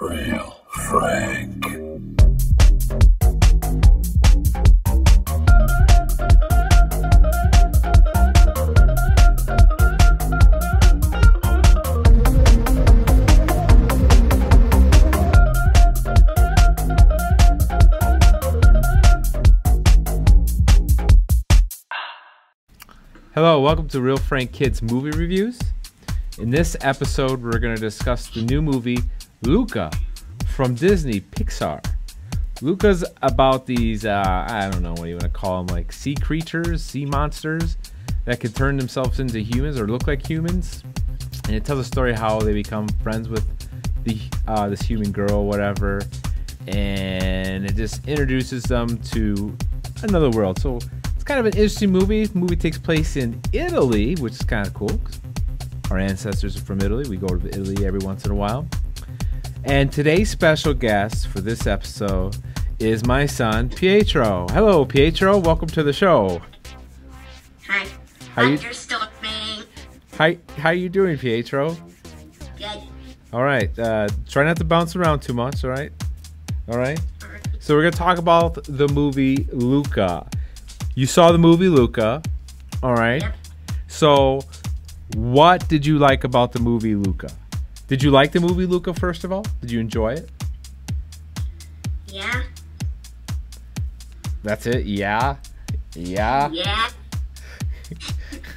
Reel Frank. Hello, welcome to Reel Frank Kids Movie Reviews. In this episode, we're going to discuss the new movie Luca from Disney Pixar. Luca's about these, uh, I don't know what you want to call them, like sea creatures, sea monsters that can turn themselves into humans or look like humans. And it tells a story how they become friends with the uh, this human girl, whatever. And it just introduces them to another world. So it's kind of an interesting movie. The movie takes place in Italy, which is kind of cool. Our ancestors are from Italy. We go to Italy every once in a while. And today's special guest for this episode is my son Pietro. Hello, Pietro. Welcome to the show. Hi. How you- Understanding. How how you doing, Pietro? Good. All right. Uh, try not to bounce around too much. All right. All right. So we're gonna talk about the movie Luca. You saw the movie Luca. All right. Yep. So, what did you like about the movie Luca? Did you like the movie Luca first of all? Did you enjoy it? Yeah. That's it. Yeah. Yeah. Yeah.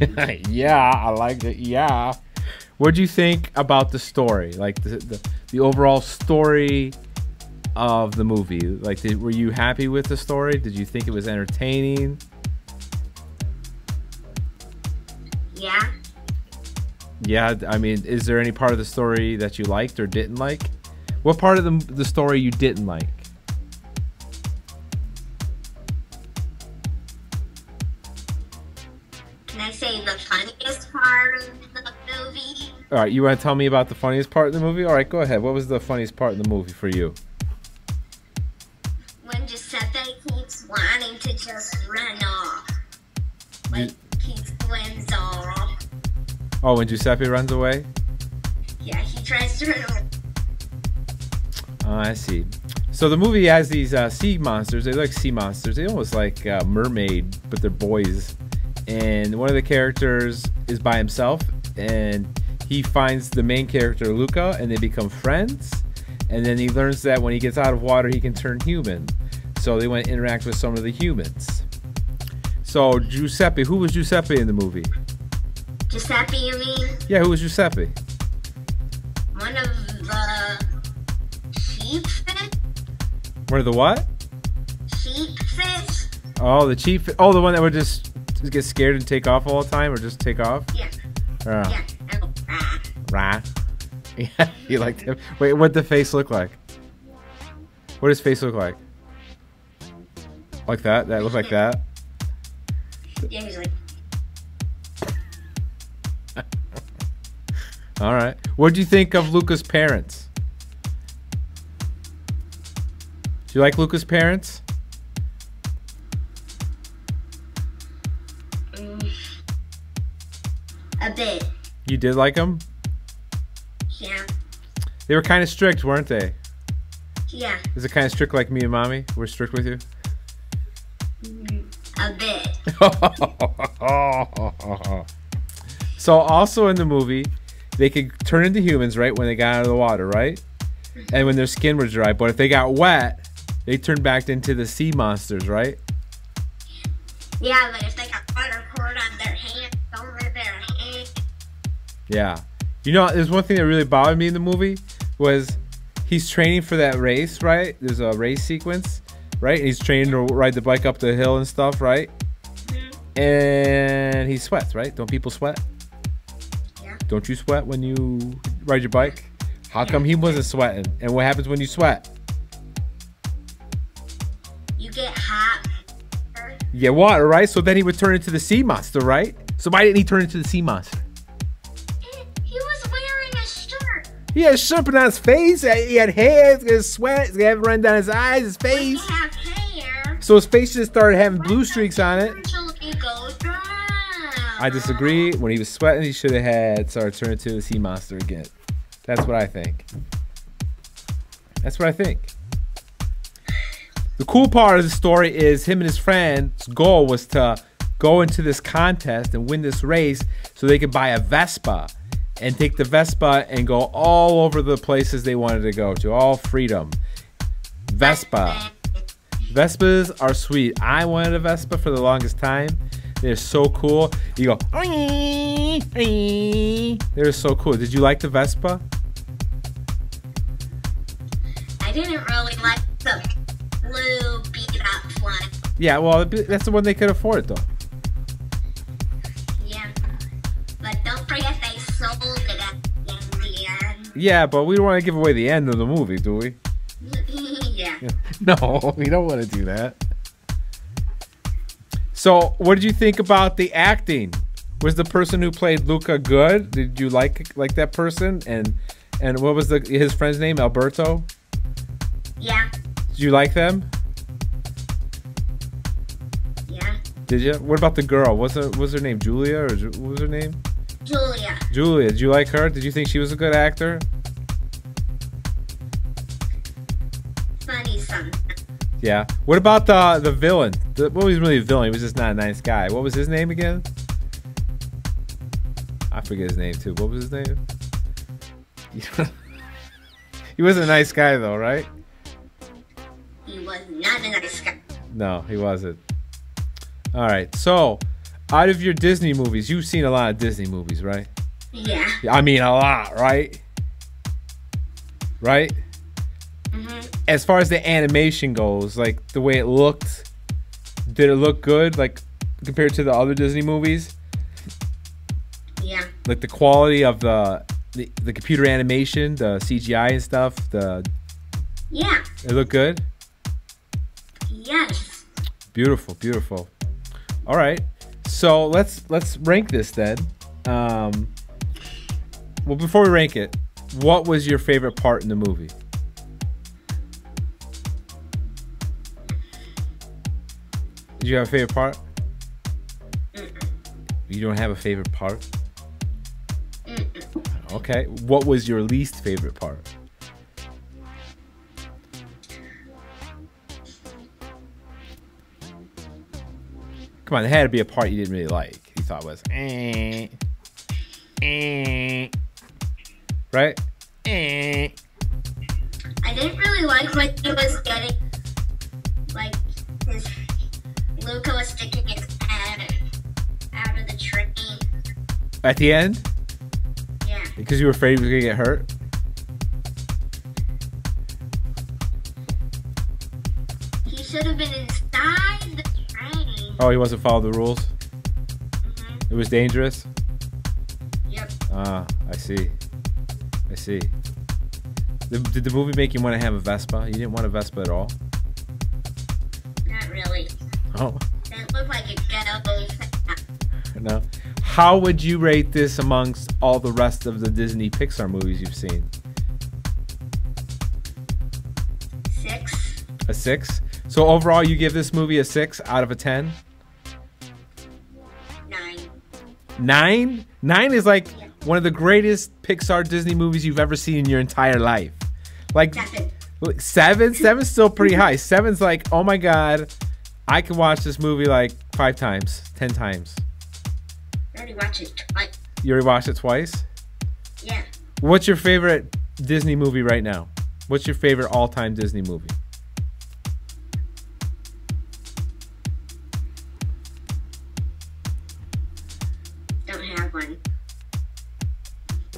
yeah, I liked it. Yeah. What do you think about the story? Like the, the the overall story of the movie? Like, did, were you happy with the story? Did you think it was entertaining? Yeah. Yeah. I mean, is there any part of the story that you liked or didn't like? What part of the the story you didn't like? Can I say the funniest part of the movie? All right, you want to tell me about the funniest part of the movie? All right, go ahead. What was the funniest part in the movie for you? Oh, when Giuseppe runs away? Yeah, he tries to run off. Oh, I see. So the movie has these uh, sea monsters. They look like sea monsters. They almost like uh, mermaid, but they're boys. And one of the characters is by himself, and he finds the main character Luca, and they become friends. And then he learns that when he gets out of water, he can turn human. So they went to interact with some of the humans. So Giuseppe, who was Giuseppe in the movie? Giuseppe, you mean? Yeah, who was Giuseppe? One of the sheep fish? One of the what? Sheep fish? Oh, the chief. Oh, the one that would just, just get scared and take off all the time, or just take off. Yeah. Uh, Yeah. Oh, ah. Rah. Yeah, you liked him. Wait, what the face look like? What does face look like? Like that? That look like that? Yeah, he's like, All right. What do you think of Luca's parents? Do you like Luca's parents? mm, a bit. You did like them? Yeah. They were kind of strict, weren't they? Yeah. Is it kind of strict like me and mommy? We're strict with you? A bit. so also in the movie, they could turn into humans, right, when they got out of the water, right? And when their skin was dry. But if they got wet, they turned back into the sea monsters, right? Yeah, but if they got water poured on their hands, over their hands, Yeah. You know, there's one thing that really bothered me in the movie was he's training for that race, right? There's a race sequence, right? And he's training to ride the bike up the hill and stuff, right? Mm-hmm. And he sweats, right? Don't people sweat? Yeah. Don't you sweat when you ride your bike? How come he wasn't sweating? And what happens when you sweat? You get hot. Get water, right? So then he would turn into the sea monster, right? So why didn't he turn into the sea monster? He was wearing a shirt. He had something on his face. He had hair. He had sweat. He had run down his eyes, his face. have hair, So his face just started having blue streaks on it. I disagree. When he was sweating, he should have had started turning into a sea monster again. That's what I think. That's what I think. The cool part of the story is him and his friend's goal was to go into this contest and win this race so they could buy a Vespa and take the Vespa and go all over the places they wanted to go to, all freedom. Vespa. Vespas are sweet. I wanted a Vespa for the longest time. They're so cool. You go. They're so cool. Did you like the Vespa? I didn't really like the blue beat up one. Yeah, well, that's the one they could afford, though. Yeah. But don't forget they sold it at the end. Yeah, but we don't want to give away the end of the movie, do we? yeah. No, we don't want to do that. So, what did you think about the acting? Was the person who played Luca good? Did you like like that person? And and what was the his friend's name? Alberto. Yeah. Did you like them? Yeah. Did you? What about the girl? What's her What's her name? Giulia or Ju- what was her name? Giulia. Giulia. Did you like her? Did you think she was a good actor? Funny son. Yeah. What about the the villain? The, well, he was really a villain. He was just not a nice guy. What was his name again? I forget his name too. What was his name? he was a nice guy though, right? He was not a nice guy. No, he wasn't. All right. So, out of your Disney movies, you've seen a lot of Disney movies, right? Yeah. I mean, a lot, right? Right? Hmm As far as the animation goes, like the way it looked, did it look good, like compared to the other Disney movies? Yeah. Like the quality of the the, the computer animation, the CGI and stuff, the Yeah. it looked good. Yes. Beautiful, beautiful. All right, so let's let's rank this then. Um, well, before we rank it, what was your favorite part in the movie? Did you have a favorite part? You don't have a favorite part? Okay. What was your least favorite part? Come on, there had to be a part you didn't really like. You thought was eh, eh, right? Eh. I didn't really like when he was getting, like, his Luca was sticking his head out of the train. At the end, Yeah. because you were afraid he was gonna get hurt. He should have been inside the train. Oh, he wasn't following the rules. hmm It was dangerous. Yep. Ah, I see. I see. Did the movie make you want to have a Vespa? You didn't want a Vespa at all. Not really. Oh looked like a ghetto. no. How would you rate this amongst all the rest of the Disney Pixar movies you've seen? Six. A six. So overall, you give this movie a six out of a ten. Nine. Nine? Nine is like one of the greatest Pixar Disney movies you've ever seen in your entire life. Like Seven. seven? Seven's still pretty high. Seven's like, oh my god, I can watch this movie like five times, ten times. I already watched it twice. You already watched it twice? Yeah. What's your favorite Disney movie right now? What's your favorite all-time Disney movie? Don't have one.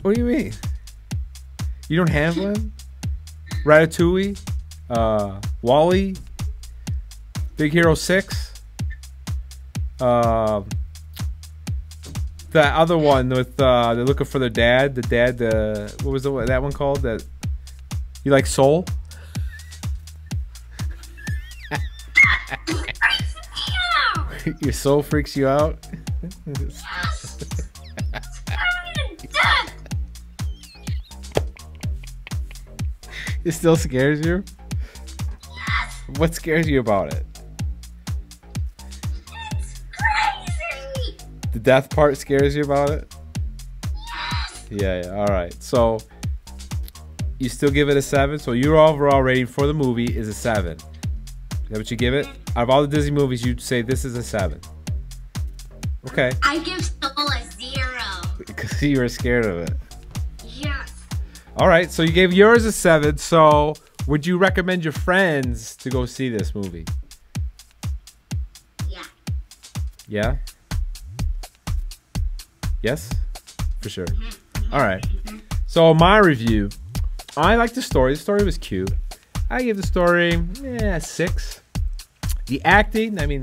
What do you mean? You don't have one? Ratatouille? Uh, WALL-E? Big Hero 6? Uh, the other one with uh, they're looking for their dad. The dad, the what was the, that one called? That you like Soul? Your soul freaks you out. It still scares you. What scares you about it? The death part scares you about it? Yeah, yeah. All right. So, You still give it a seven. So your overall rating for the movie is a seven. Is that what you give it? Out of all the Disney movies, you'd say this is a seven. Okay. I give Soul a zero. Because you were scared of it. Yes. All right. So you gave yours a seven. So would you recommend your friends to go see this movie? Yeah. Yeah. Yes, for sure. All right. So my review, I like the story. The story was cute. I give the story yeah six. The acting, I mean,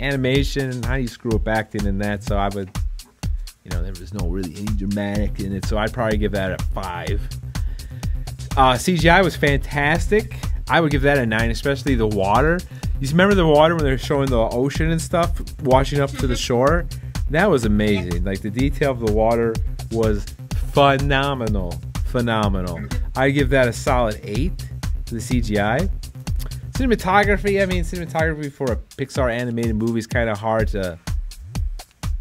animation. How do you screw up acting in that? So I would, you know, there was no really any dramatic in it. So I'd probably give that a five. Uh, CGI was fantastic. I would give that a nine, especially the water. You remember the water when they're showing the ocean and stuff washing up to the shore? That was amazing. Like the detail of the water was phenomenal. Phenomenal. I give that a solid eight to the CGI. Cinematography, I mean, cinematography for a Pixar animated movie is kind of hard to.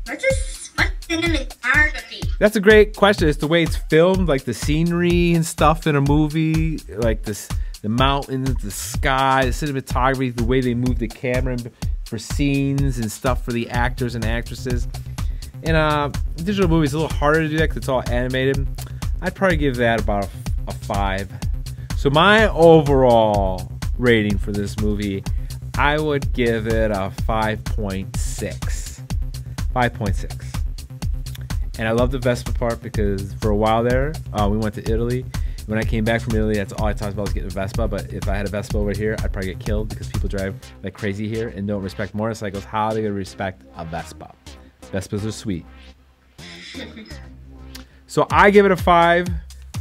What's cinematography? That's a great question. It's the way it's filmed, like the scenery and stuff in a movie, like this, the mountains, the sky, the cinematography, the way they move the camera for scenes and stuff for the actors and actresses. In uh, digital movies, a little harder to do that because it's all animated. I'd probably give that about a, a five. So my overall rating for this movie, I would give it a 5.6. 5.6. And I love the Vespa part because for a while there, uh, we went to Italy. When I came back from Italy, that's all I talked about was getting a Vespa. But if I had a Vespa over here, I'd probably get killed because people drive like crazy here and don't respect motorcycles. How are they gonna respect a Vespa? Vespas are sweet. So I give it a five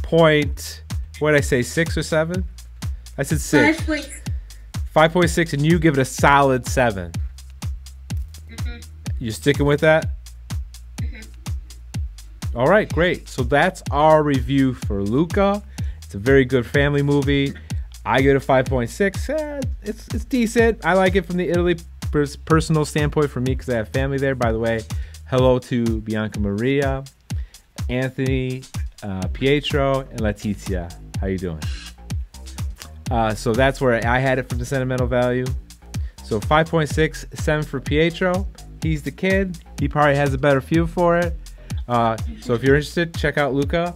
point. What did I say? Six or seven? I said six. Five. Five point six, and you give it a solid 7 mm-hmm. You sticking with that? Mm-hmm. All right, great. So that's our review for Luca. It's a very good family movie. I give it a 5.6. Eh, it's it's decent. I like it from the Italy pers- personal standpoint for me because I have family there. By the way, hello to Bianca Maria, Anthony, uh, Pietro, and Letizia. How you doing? Uh, so that's where I had it from the sentimental value. So 5.6, 7 for Pietro. He's the kid. He probably has a better feel for it. Uh, so if you're interested, check out Luca.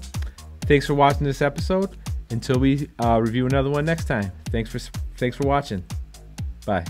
Thanks for watching this episode. Until we uh, review another one next time. Thanks for thanks for watching. Bye.